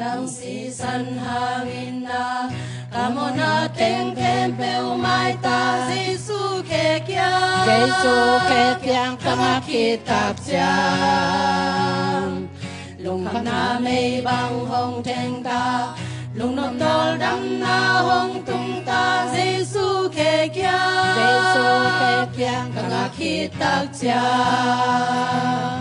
nang si san na. Kamo na teng kem peu mai ta. Giêsu khe kiang Giêsu khe kiang kama kitab chang Lung khắp na mây băng hồng theng ta. Lung nộp tol đắm na hong tung ta. Giêsu khe kiang Giêsu khe kiang kama kitab chang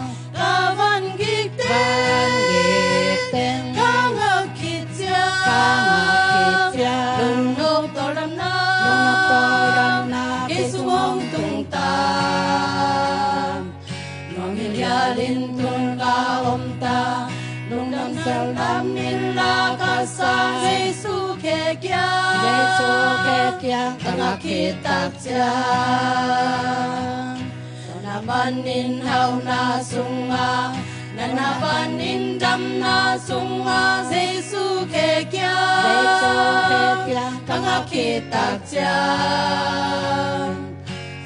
Nung nam min la ka sa Giêsu khe kya Giêsu khe kiang Kanga kitak cha Na banin hau na sunga Na na banin dam na sunga Giêsu khe kya Giêsu khe kiang Kanga kitak cha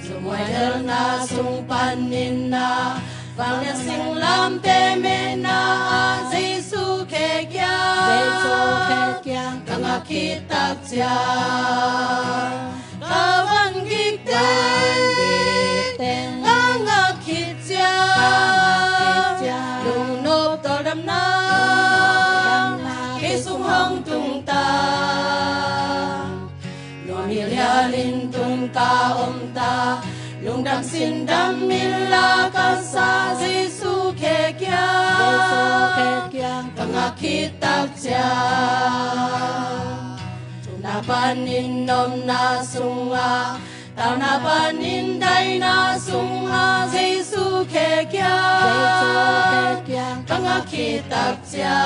Sumuay hel na sung panin na Vang niya sing lam me na Giêsu khe kya Giêsu khe kiang Kanga kitak cha Kawan gik Van ten gik tên Kanga kit cha cha. Lung nộp tol đam na. Khi sung hong tung ta. Lo mi lia lin tung ka om ta. Lung đam sin đam min la ka Kanga kitak cha na panin nom na sunga tao na panin dai na sunga kia Giêsu khe kiang kanga kitak cha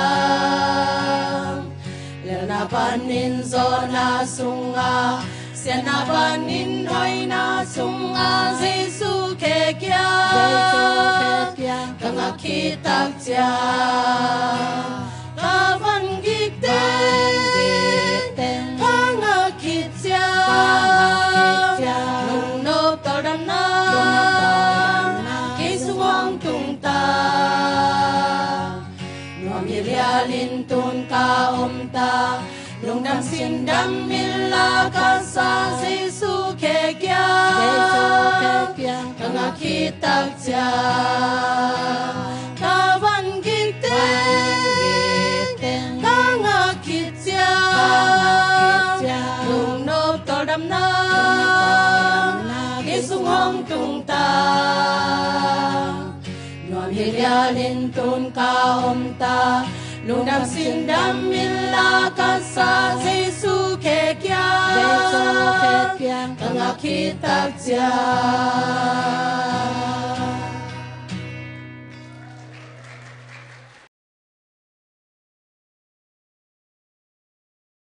na panin zo na sunga Sian na panin hoi na sunga kia Giêsu khe kiang kanga kitak cha hilia lin tun ka om ta. Lung đam xin đam min la ka sa Giêsu khe kia. Giêsu khe kiang Kanga kitak cha. Kavan gik ten gik tên Kanga kitya kitya. Lung nộp tàu đam na. Na. Khi sung hong tung ta. Nuam hilia lin tun ka om ta Lung đam xin đam min la ka sa